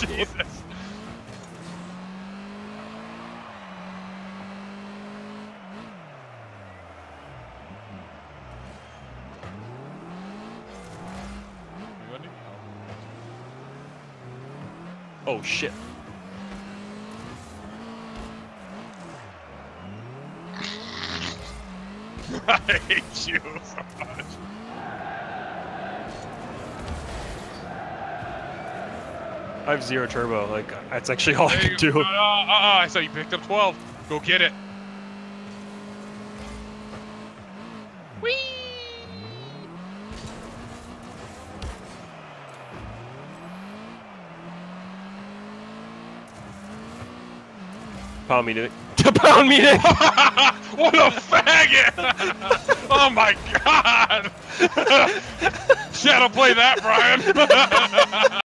Jesus. Oh shit. I hate you so much. I have zero turbo. Like that's actually all I can do. go. Uh, uh, uh, I saw you picked up 12. Go get it. Whee! Pound me to it. To pound me to what a faggot! oh my god! ShadowPlay that, Brian!